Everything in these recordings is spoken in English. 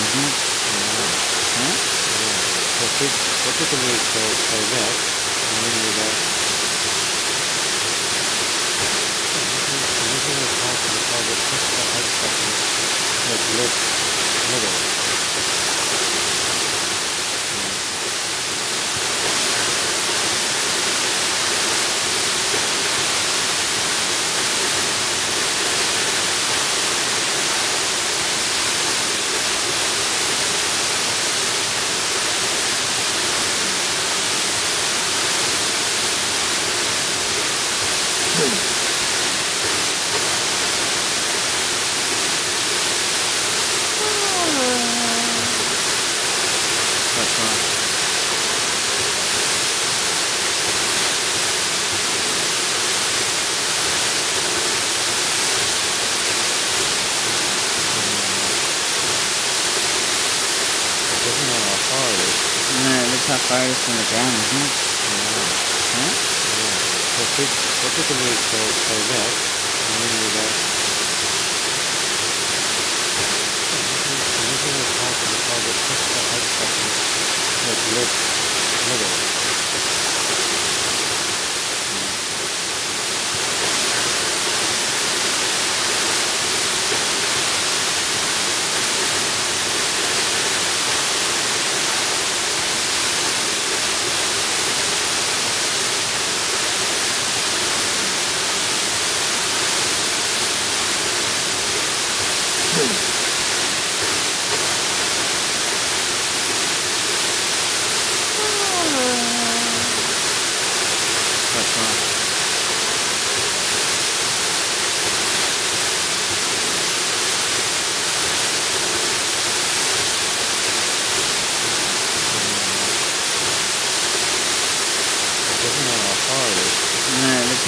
-hmm. yeah. Huh? Yeah. Partic particularly for, for that, and then that anything is possible for.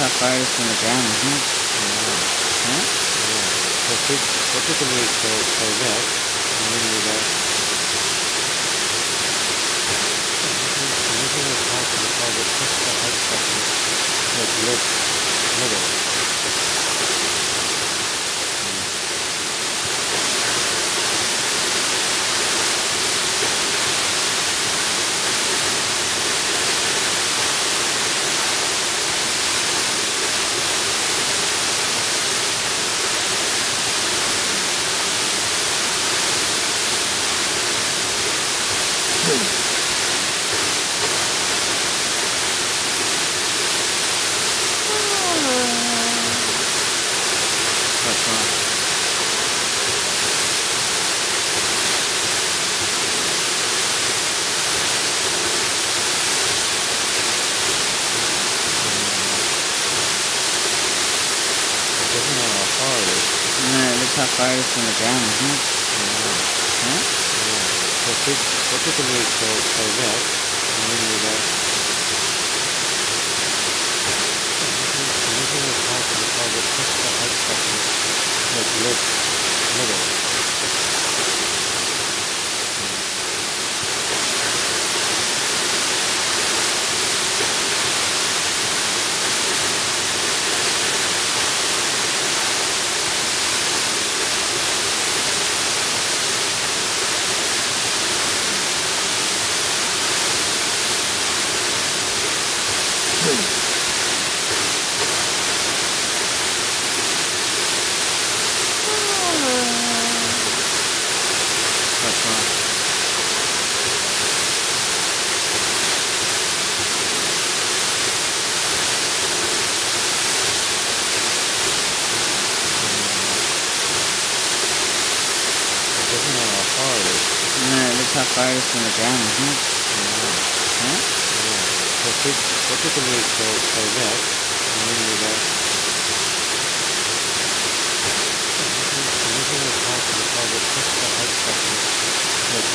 how far it is from the ground, isn't it? Yeah. Huh? Yeah. So it took, so it took a minute to, and then we got... Everything was possible, we called it Pushka Hut Section, like lift, middle. fires from the ground, isn't it? Yeah. Huh? Yeah. Particularly for, for that, really that. Original part of the private Tesla head section was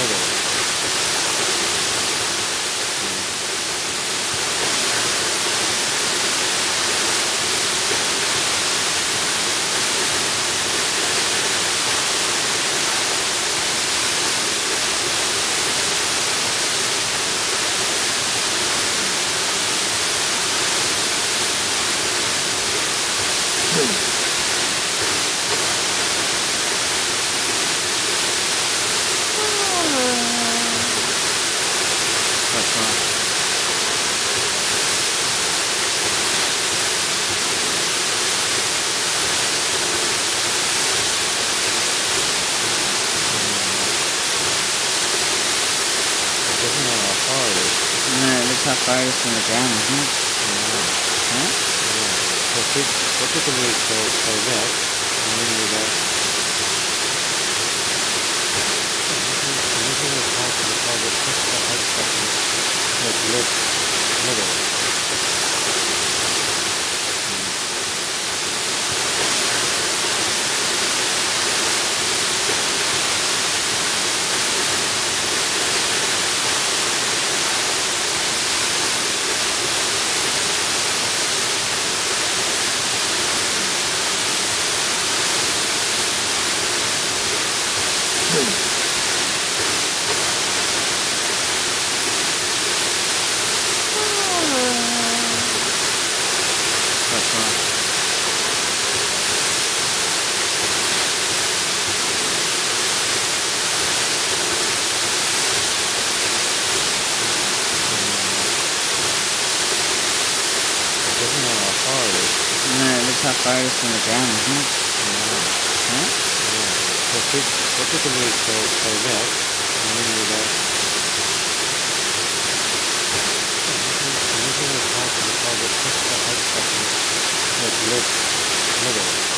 middle. the ground, isn't it? Yeah. Huh? Yeah. So it took, it took a that, and then we got... This is a part of the project, just the head section, with lid, middle.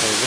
News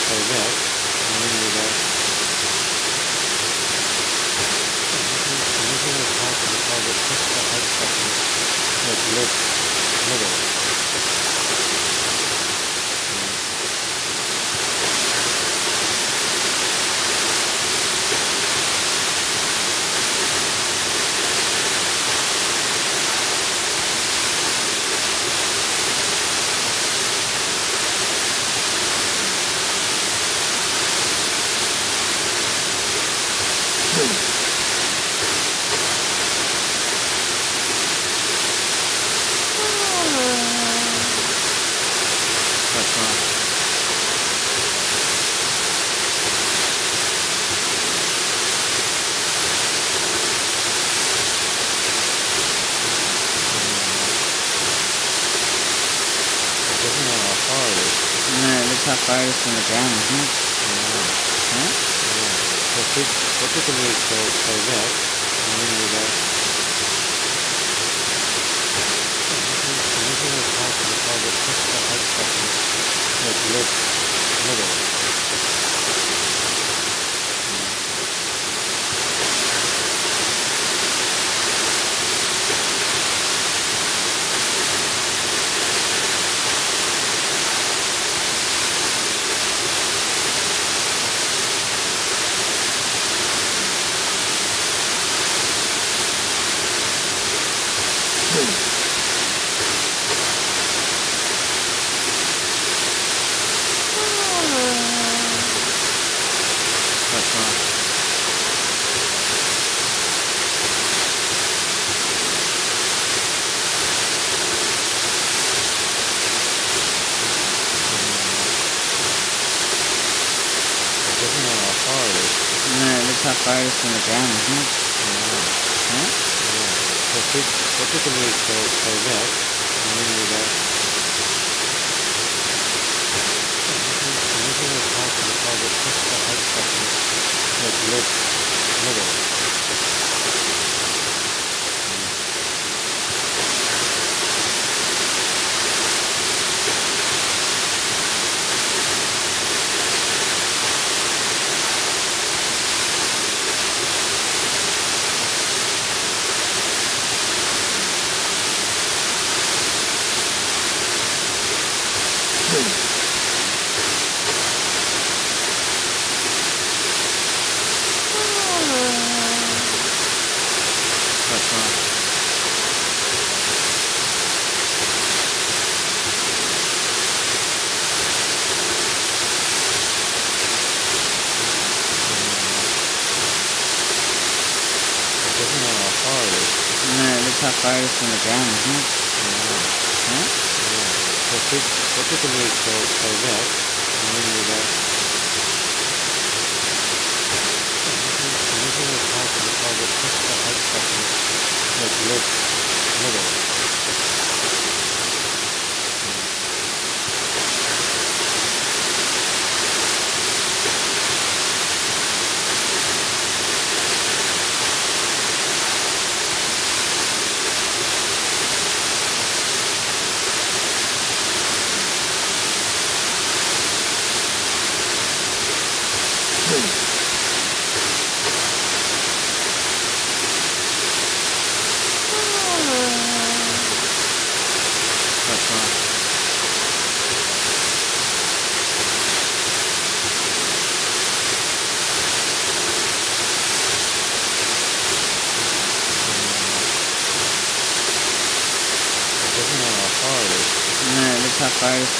news say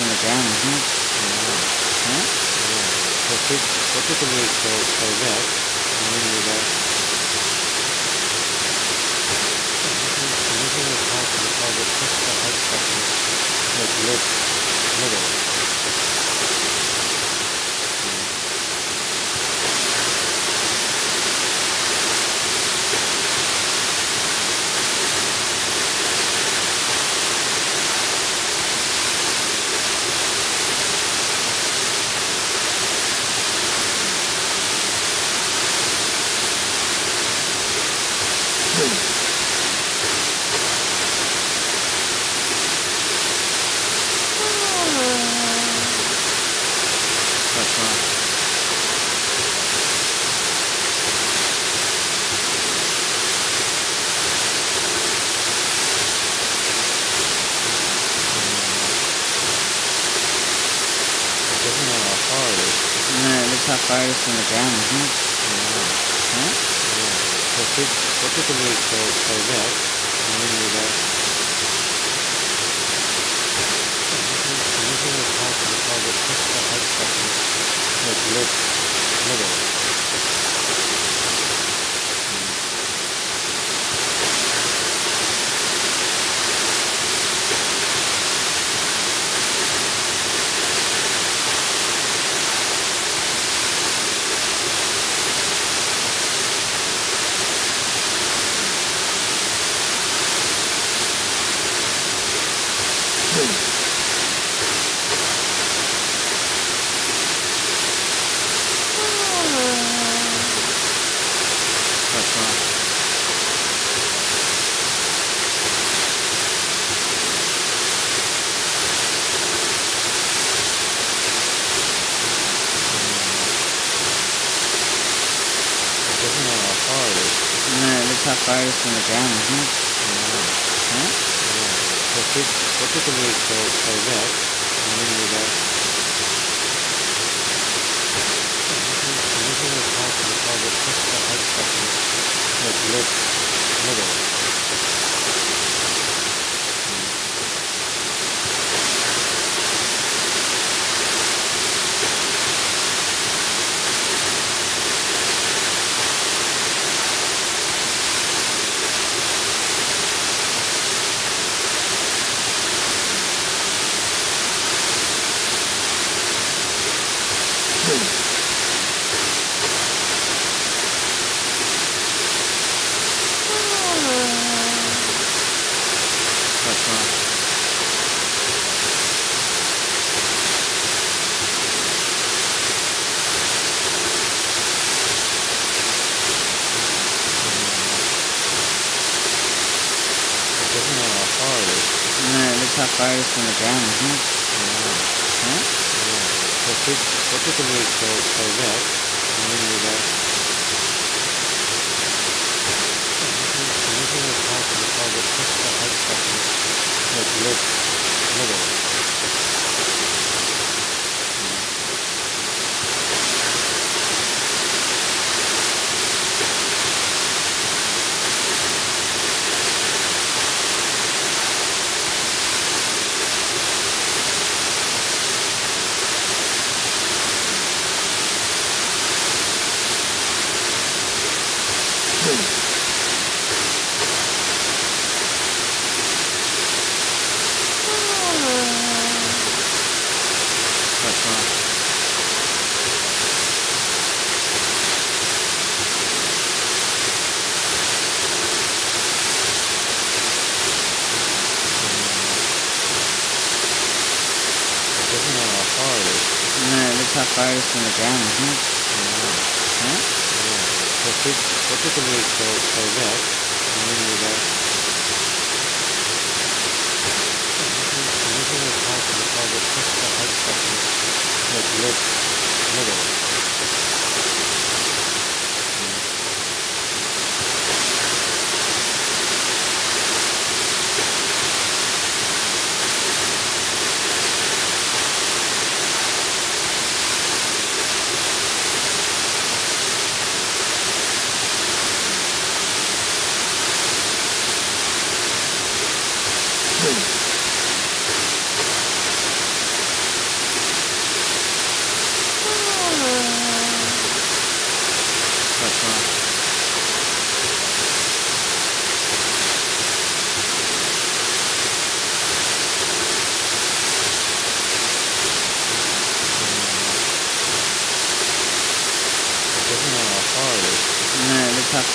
in the ground. what took a minute for, for that, and then we got initial part of the project, just the head section, but middle. Amen. Attackers from the ground. Hmm? Huh? Yeah. What did, what did the news say, say that? And then you go, using a part of the target push the height button like left middle.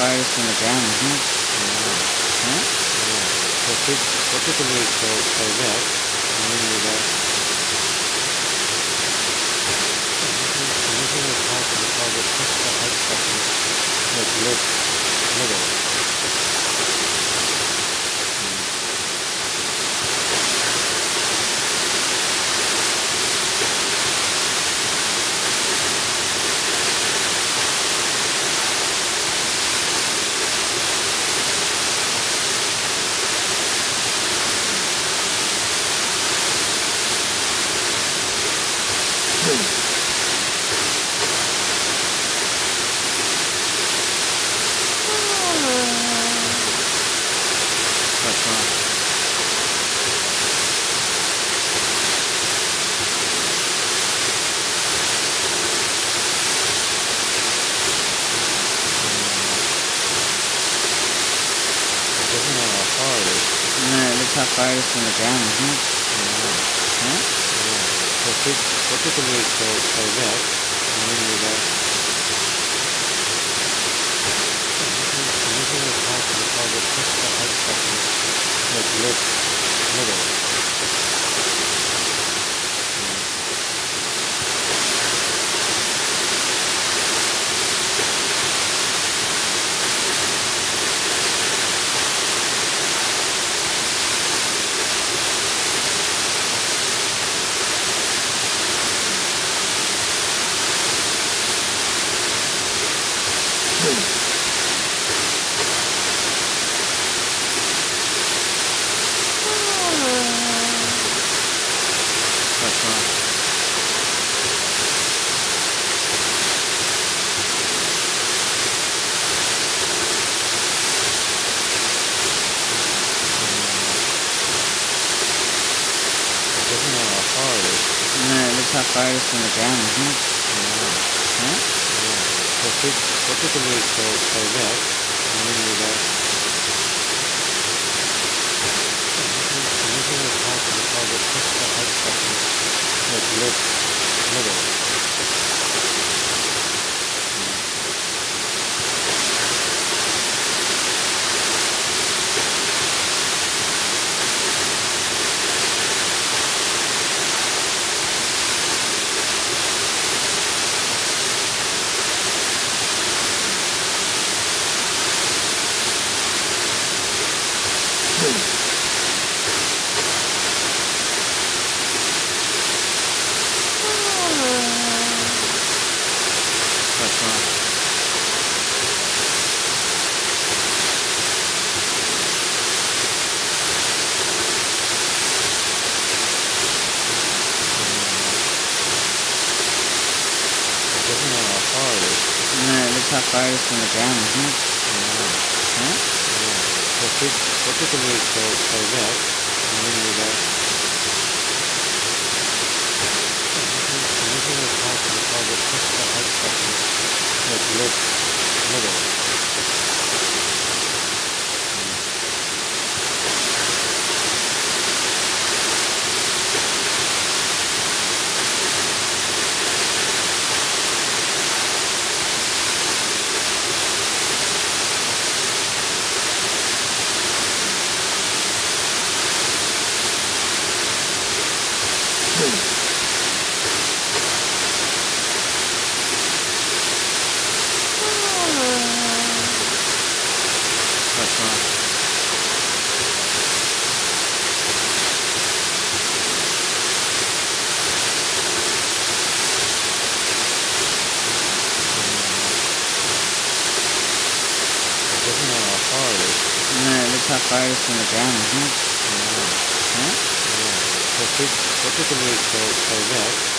It looks how far it is from the ground. Hmm? Yeah. Huh? Yeah. What did, what did the news say, say that? And then you go, using a part of the push the height button like left middle. From the ground. Hmm? Yeah. Huh? Yeah. What did the news say, say that? And then you go, using a part of the target push the height button like left for that,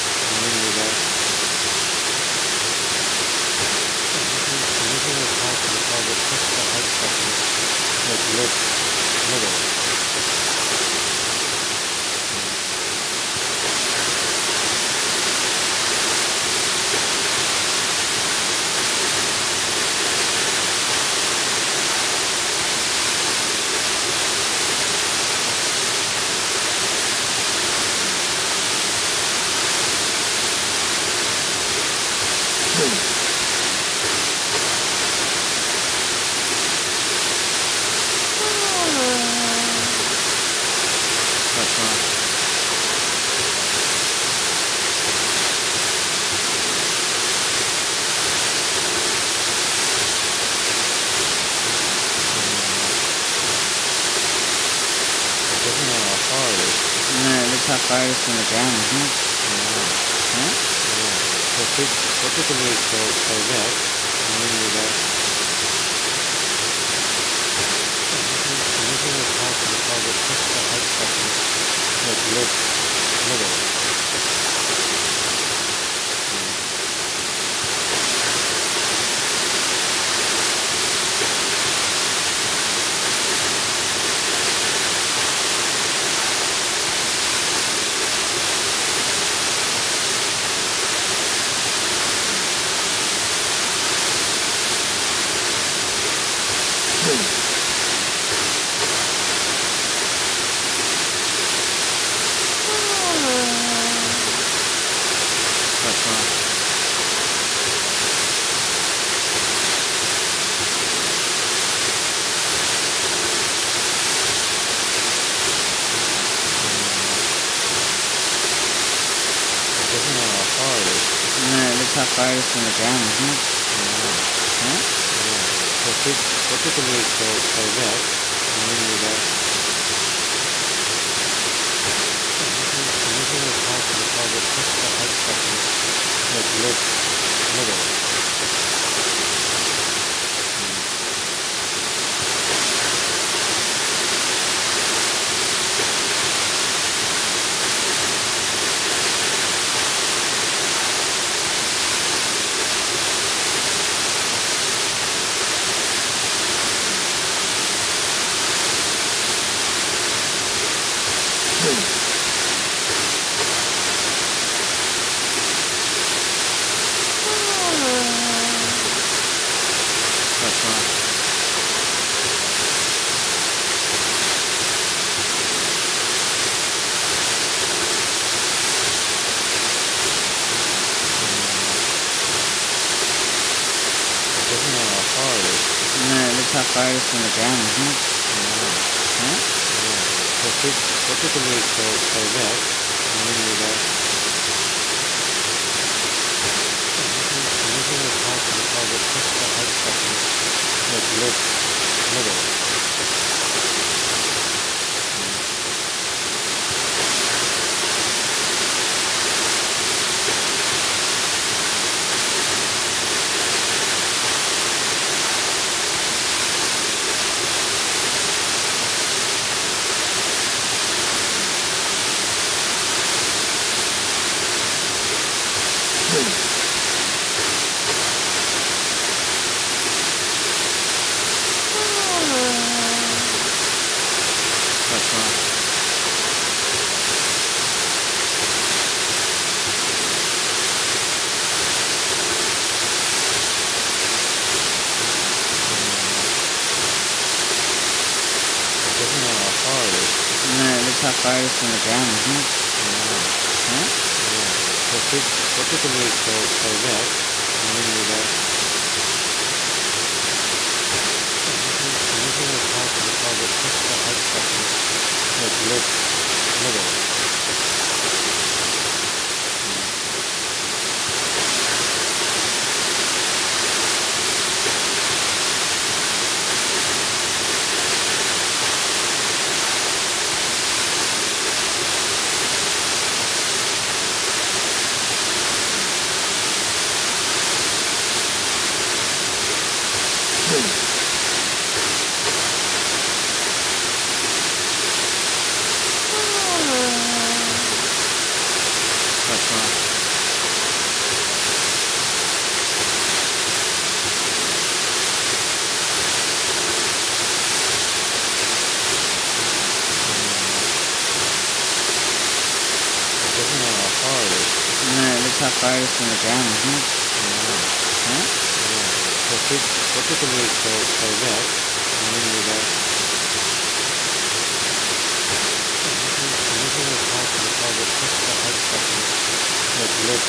look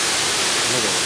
look at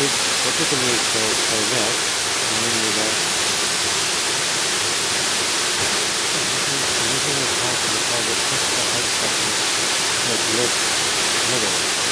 put, I'll put them for, that. And then we got anything that's possible called the Tesla head section. Let's look middle.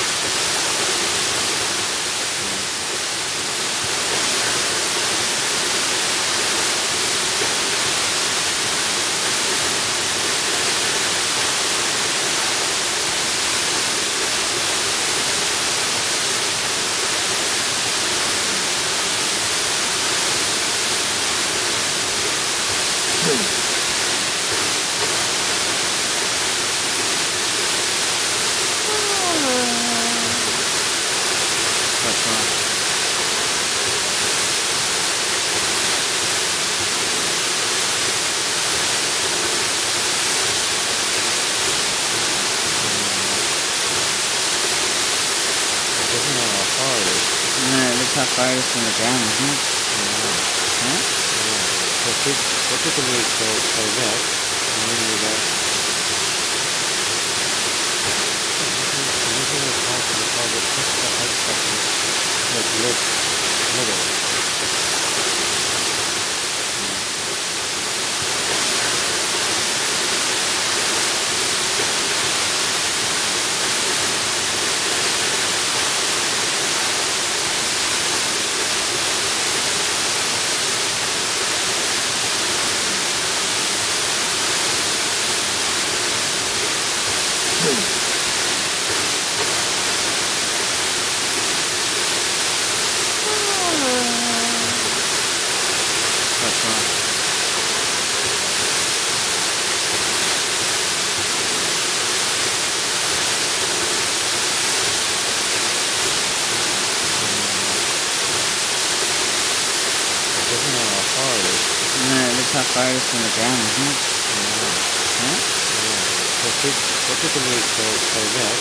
Attackar from the ground. Huh? Yeah. Huh? Yeah. What did what did the news say, say that?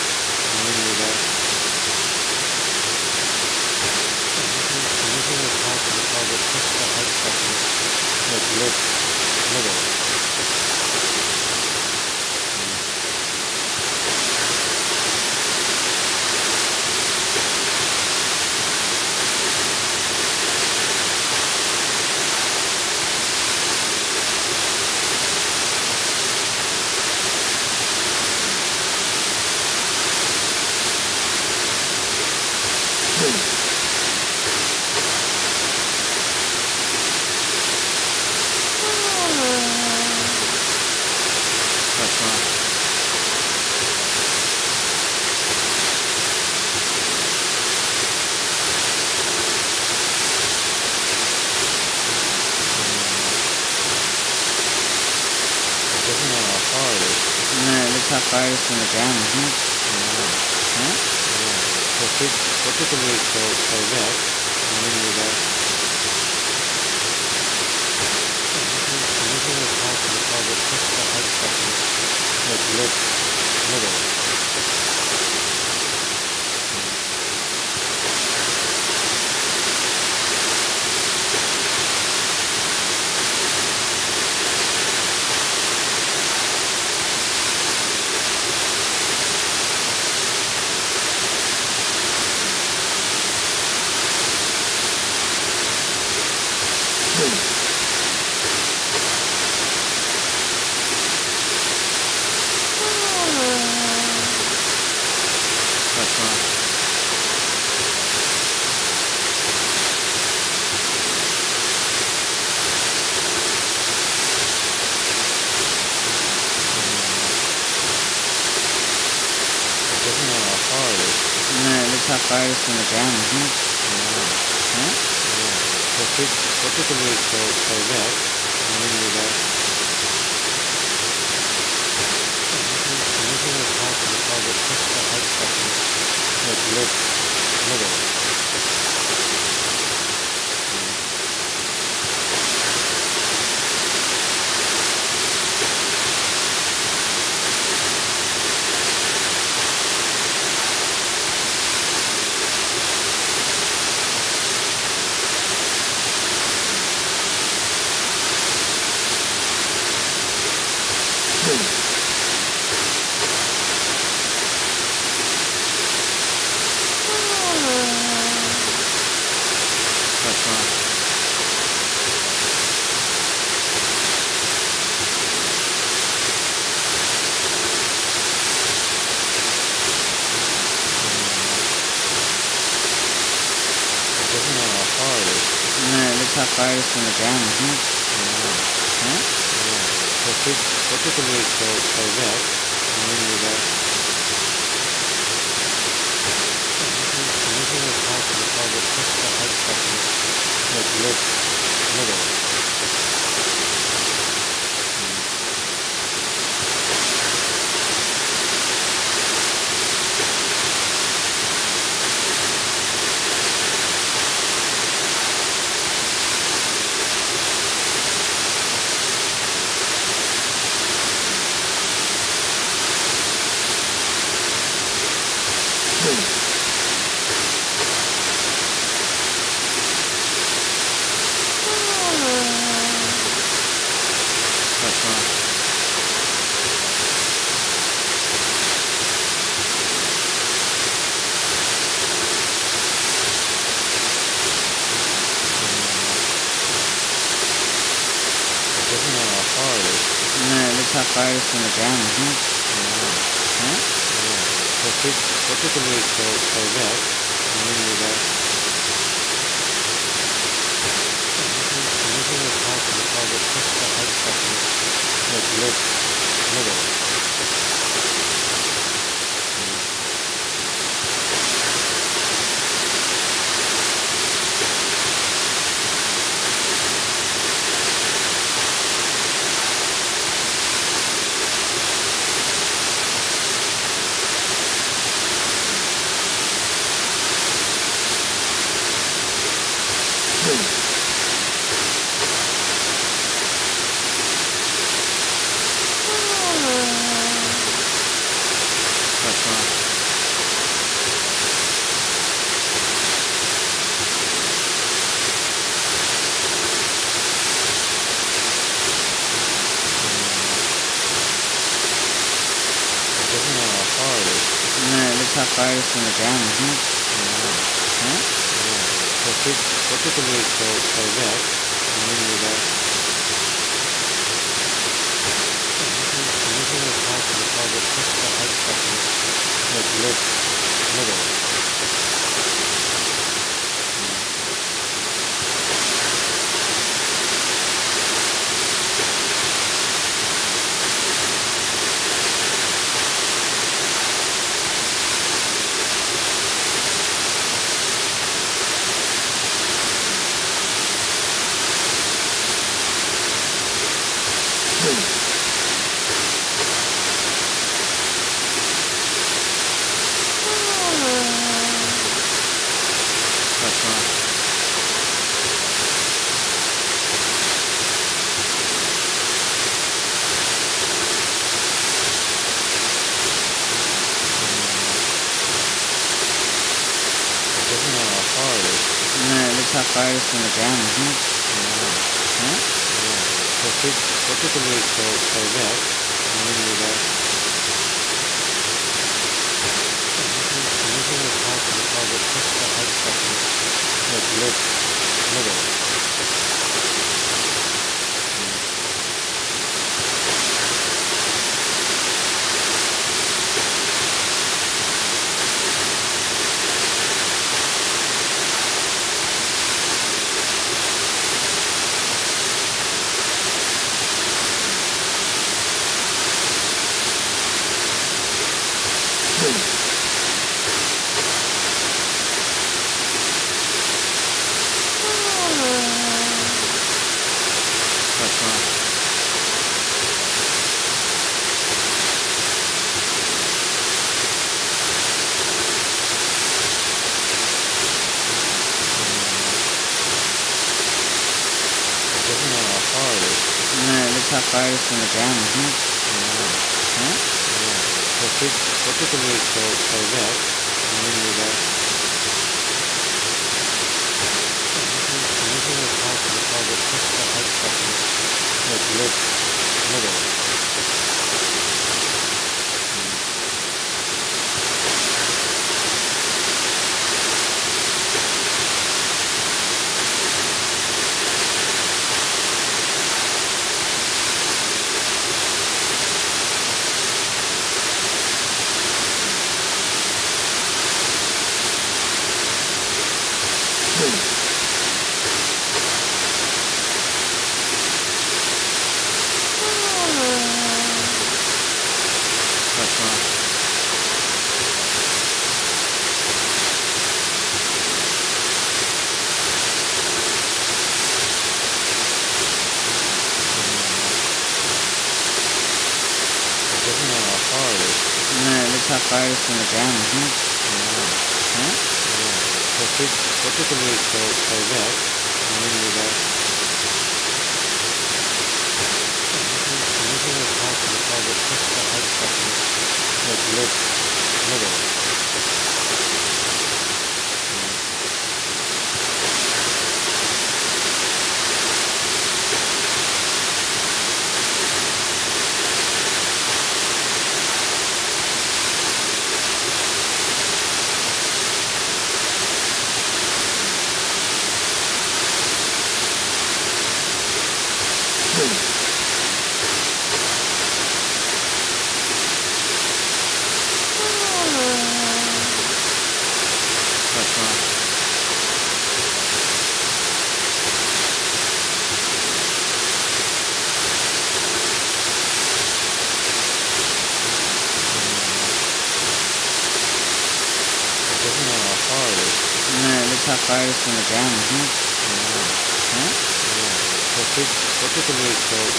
And then you know, using a part of the target push the head button like left middle. It it is from the ground. Huh? Yeah. Huh? Yeah. Did the news say, say that? And then you know, using a part of the target push the head button like left middle. It is from the ground. Huh? Yeah. Huh? Yeah. What did the news say, say that? And then you know, using a part of the target push the head button like left middle. down, isn't it? Yeah. Huh? Yeah. So it took, so it took a week for it to wet, and then we go. Usually, part of the private hospital has such a little, little. so so that.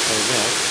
for that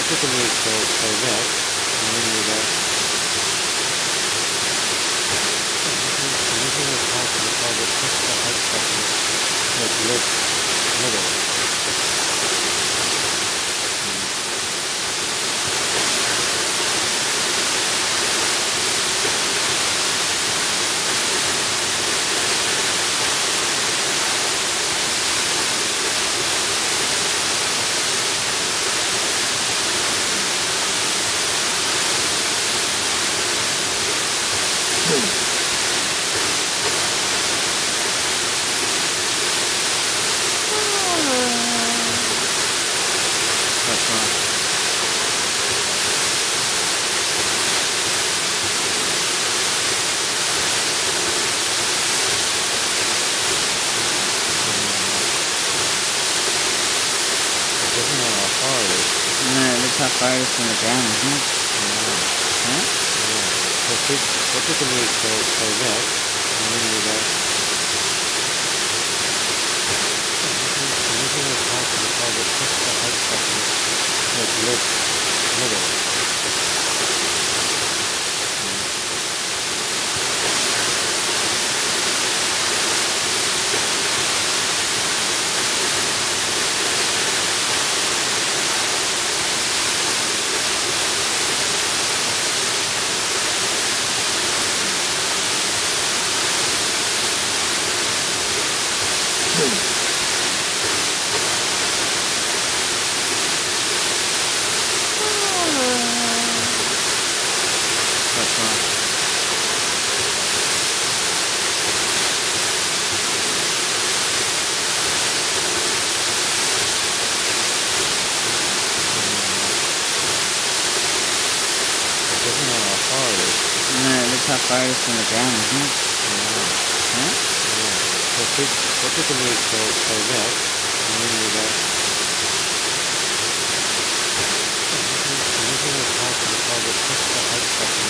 I'll put the weight for, And then we got... Anything that's possible, called the Krishna Heart Section, that's lit, little. from the. Fires from the ground, isn't it? Yeah. Yeah? Yeah. So take, can do is go like that, and then do that. Using the top of the target, push the head button,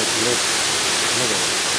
like lift, middle.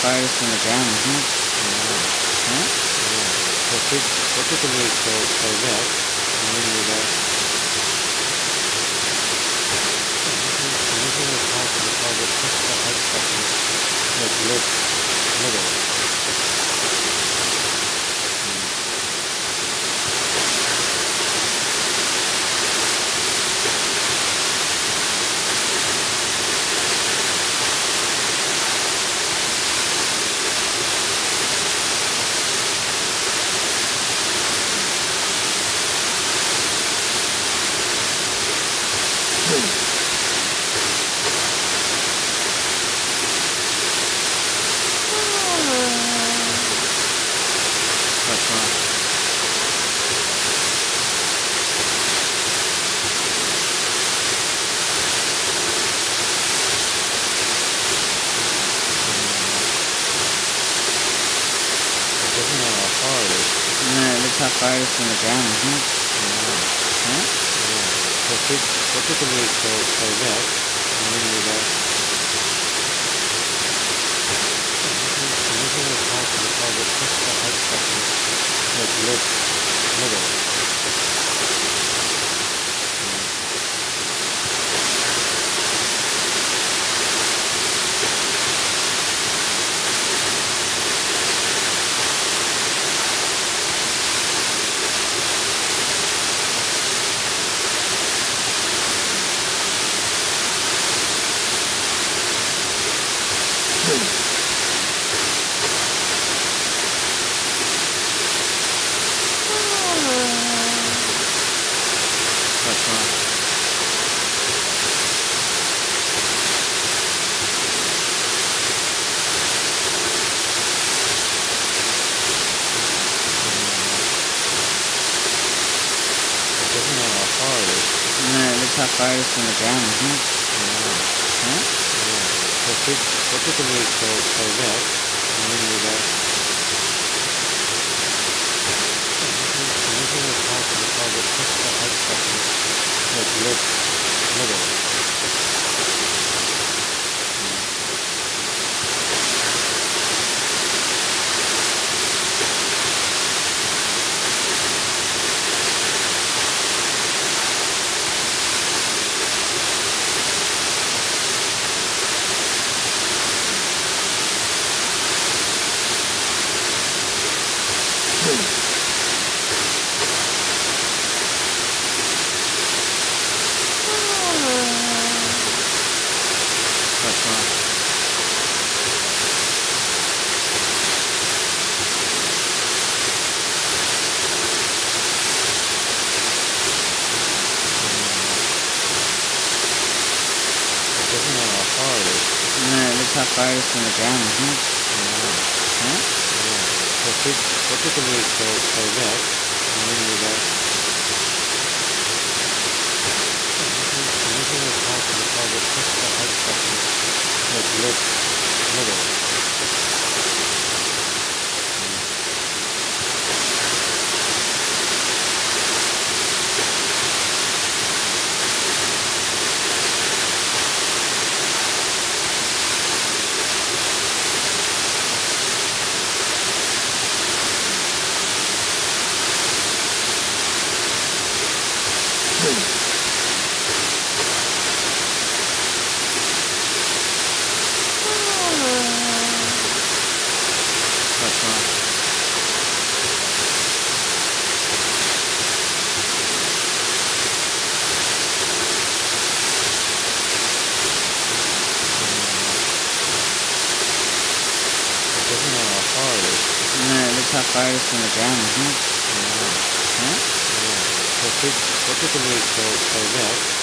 Fires from the ground, isn't it? Yeah. Yeah? Yeah. So what you can do is go like that, and then do that. Using the top of the target, push the head button, like lift, fires from the ground, isn't it? Yeah. Yeah? Yeah. So take, is go like that, and then do that. Using the top of the the head button, like lift, middle. so that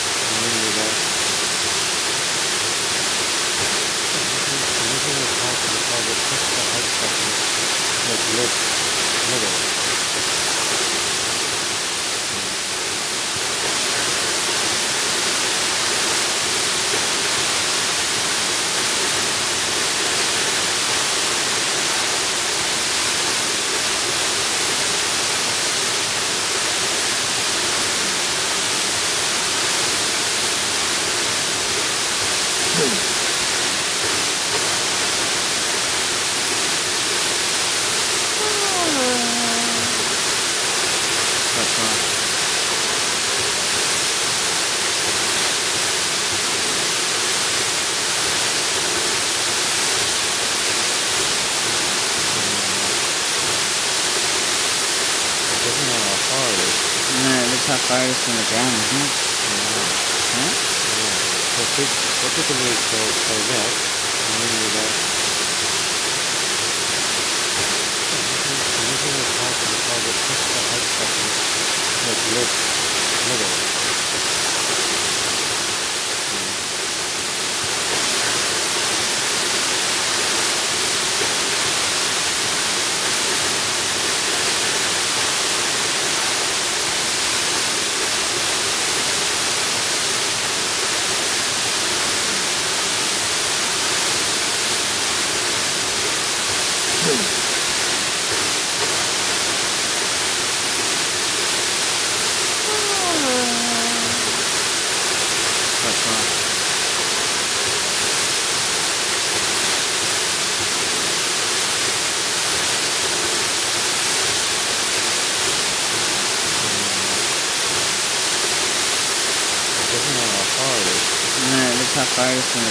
for that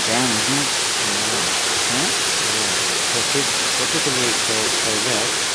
down, isn't it? Yeah. Huh? Yeah. particularly so, so, so,